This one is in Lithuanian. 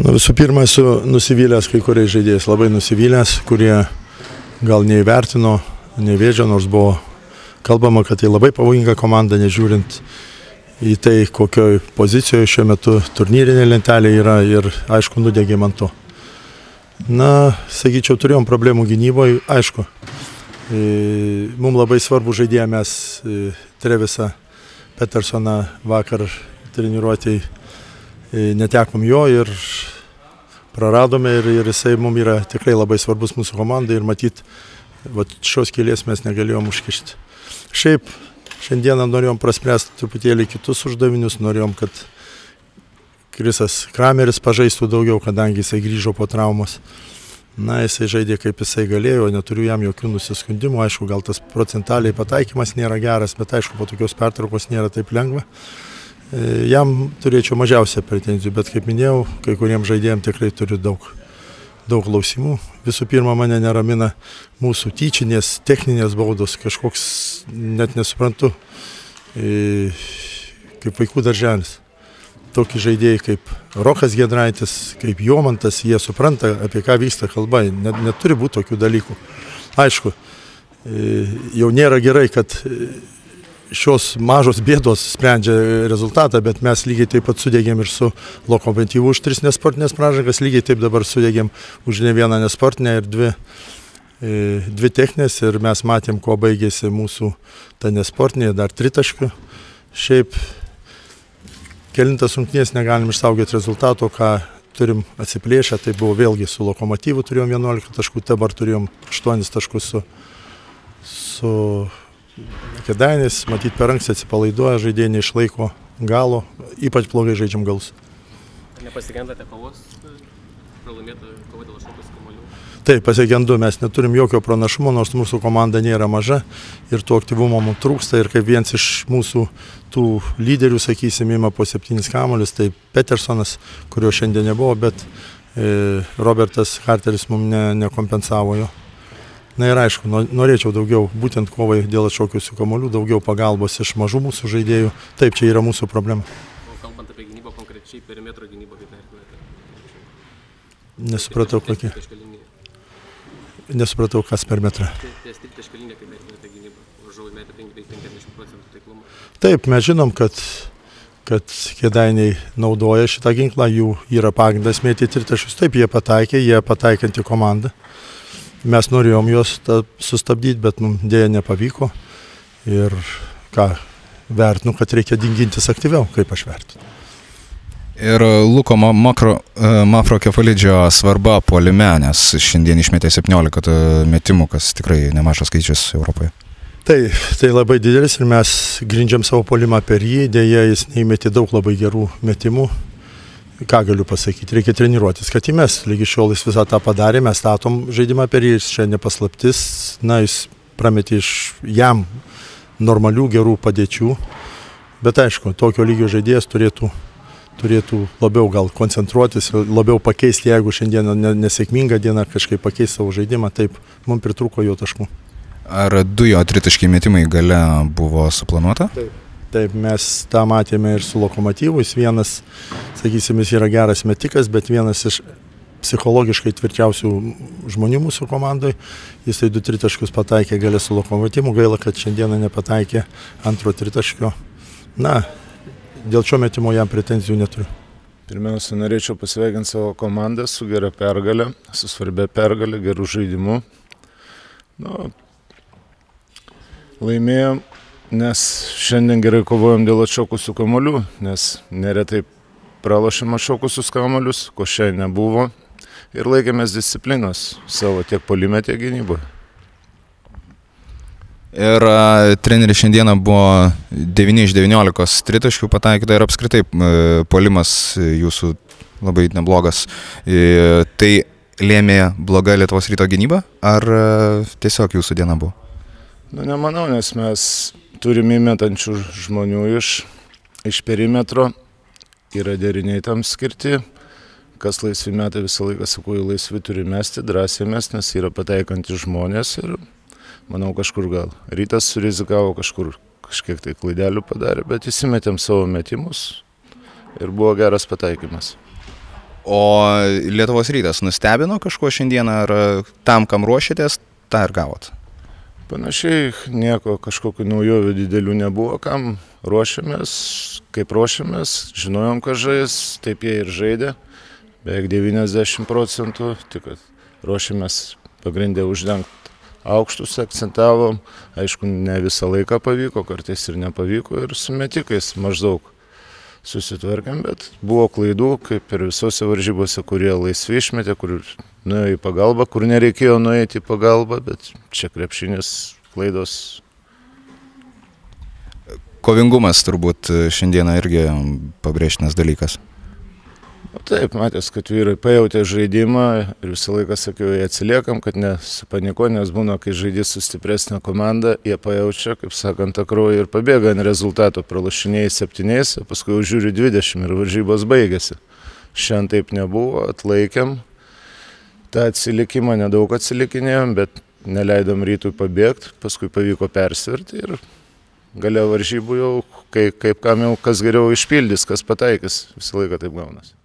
Nu, visų pirma, esu nusivylęs kai kuriais žaidėjais, labai nusivylęs, kurie gal neįvertino, nevėžė, nors buvo kalbama, kad tai labai pavojinga komanda, nežiūrint į tai, kokioje pozicijoje šiuo metu turnyrinė lentelė yra ir aišku, nudegė man to. Na, sakyčiau, turėjom problemų gynyboje, aišku. E, mums labai svarbu žaidėją mes e, Trevisą Petersoną vakar treniruotėjai netekom jo ir praradome ir, ir jisai mums yra tikrai labai svarbus mūsų komandai ir matyt, vat, šios kėlės mes negalėjom užkišti. Šiaip šiandieną norėjom praspręsti truputėlį kitus uždavinius, norėjom, kad Krisas Krameris pažaistų daugiau, kadangi jisai grįžo po traumos. Na, jisai žaidė kaip jisai galėjo, neturiu jam jokių nusiskundimų, aišku, gal tas procentaliai pataikymas nėra geras, bet aišku, po tokios pertraukos nėra taip lengva. E, jam turėčiau mažiausią pretenzijų, bet kaip minėjau, kai kuriems žaidėjams tikrai turiu daug, daug klausimų. Visų pirma, mane neramina mūsų tyčinės, techninės baudos, kažkoks, net nesuprantu, e, kaip vaikų darželis. Tokie žaidėjai kaip Rokas Gedraitis, kaip Jomantas, jie supranta, apie ką vyksta kalba, net, neturi būti tokių dalykų. Aišku, e, jau nėra gerai, kad šios mažos bėdos sprendžia rezultatą, bet mes lygiai taip pat sudėgėm ir su lokomotyvu už tris nesportinės pražangas, lygiai taip dabar sudėgėm už ne vieną nesportinę ir dvi, e, dvi techninės ir mes matėm, kuo baigėsi mūsų ta nesportinė, dar tritaškių. Šiaip kelintas rungtynės negalim išsaugoti rezultato, ką turim atsiplėšę, tai buvo vėlgi su lokomotyvu turėjom 11 taškų, dabar turėjom 8 taškus su, su Kedainis, matyt, per anksti atsipalaiduoja, žaidėjai neišlaiko galo, ypač blogai žaidžiam galus. Nepasigendate kovos, pralaimėta kova dėl šokus kamuolių? Taip, pasigendu, mes neturim jokio pranašumo, nors mūsų komanda nėra maža ir to aktyvumo mums trūksta ir kaip vienas iš mūsų tų lyderių, sakysim, ima po septynis kamuolius, tai Petersonas, kurio šiandien nebuvo, bet e, Robertas Harteris mums ne, nekompensavo jo. Na ir aišku, norėčiau daugiau, būtent kovai dėl atšokiusių kamolių, daugiau pagalbos iš mažų mūsų žaidėjų. Taip, čia yra mūsų problema. O kalbant apie gynybą konkrečiai, perimetro gynybą kaip vertinate? Nesupratau kokie. Nesupratau, kas per metrą. Ties tritaškalinė kaip vertinate gynybą? Varžovai metė 50 procentų taiklumo. Taip, mes žinom, kad kad kėdainiai naudoja šitą ginklą, jų yra pagrindas mėtyti tritaškius. Taip, jie pataikė, jie pataikanti komanda. Mes norėjom juos sustabdyti, bet mums dėja nepavyko. Ir ką, vertinu, kad reikia dingintis aktyviau, kaip aš vertinu. Ir Luko makro, e, Mafro kefalidžio svarba puolime, nes šiandien išmetė 17 metimų, kas tikrai nemažas skaičius Europoje. Tai, tai labai didelis ir mes grindžiam savo polimą per jį, dėja jis neįmetė daug labai gerų metimų, ką galiu pasakyti, reikia treniruotis, kad įmes. Lygi šiol jis visą tą padarė, mes statom žaidimą per jį, jis čia nepaslaptis, na, jis prametė iš jam normalių gerų padėčių, bet aišku, tokio lygio žaidėjas turėtų, turėtų labiau gal koncentruotis, labiau pakeisti, jeigu šiandien nesėkminga diena kažkaip pakeisti savo žaidimą, taip, mums pritruko jo taškų. Ar du jo tritaškiai metimai gale buvo suplanuota? Taip. Taip, mes tą matėme ir su lokomotyvu. Jis vienas, sakysim, jis yra geras metikas, bet vienas iš psichologiškai tvirčiausių žmonių mūsų komandai. Jis tai du tritaškius pataikė galę su lokomotyvu. Gaila, kad šiandieną nepataikė antro tritaškio. Na, dėl šio metimo jam pretenzijų neturiu. Pirmiausia, norėčiau pasveikinti savo komandą su gera pergalė, su svarbia pergalė, gerų žaidimų. Nu, laimėjom nes šiandien gerai kovojom dėl atšokusių kamolių, nes neretai pralošėm atšokusius kamolius, ko šiandien nebuvo ir laikėmės disciplinos savo tiek polime, tiek gynyboje. Ir a, treneris šiandieną buvo 9 iš 19 tritaškių pataikyta ir apskritai a, polimas jūsų labai neblogas. E, tai lėmė bloga Lietuvos ryto gynyba ar a, tiesiog jūsų diena buvo? Nu, nemanau, nes mes turim įmetančių žmonių iš, iš perimetro, yra deriniai tam skirti. Kas laisvi metai visą laiką sakau, laisvi turi mesti, drąsiai mes, nes yra pataikantys žmonės ir manau kažkur gal rytas surizikavo, kažkur kažkiek tai klaidelių padarė, bet įsimetėm savo metimus ir buvo geras pataikymas. O Lietuvos rytas nustebino kažkuo šiandieną, ar tam, kam ruošėtės, tą ir gavot? Panašiai nieko kažkokių naujovių didelių nebuvo, kam ruošiamės, kaip ruošiamės, žinojom, kad žais, taip jie ir žaidė, beveik 90 procentų, tik ruošiamės pagrindę uždengti aukštus akcentavom, aišku, ne visą laiką pavyko, kartais ir nepavyko ir su metikais maždaug susitvarkėm, bet buvo klaidų, kaip ir visose varžybose, kurie laisvi išmetė, kur nuėjo į pagalbą, kur nereikėjo nueiti į pagalbą, bet čia krepšinės klaidos. Kovingumas turbūt šiandieną irgi pabrėžtinas dalykas. O taip, matęs, kad vyrai pajutė žaidimą ir visą laiką sakiau, jie atsiliekam, kad nesupaniko, nes būna, kai žaidys su stipresnė komanda, jie pajaučia, kaip sakant, tą kraują ir pabėga ant rezultato, pralašinėjai septyniais, o paskui jau žiūri 20 ir varžybos baigėsi. Šiandien taip nebuvo, atlaikėm. Ta atsilikimą nedaug atsilikinėjom, bet neleidom rytui pabėgti, paskui pavyko persverti ir galia varžybų jau, kai, kaip kam jau kas geriau išpildys, kas pataikys, visą laiką taip gaunasi.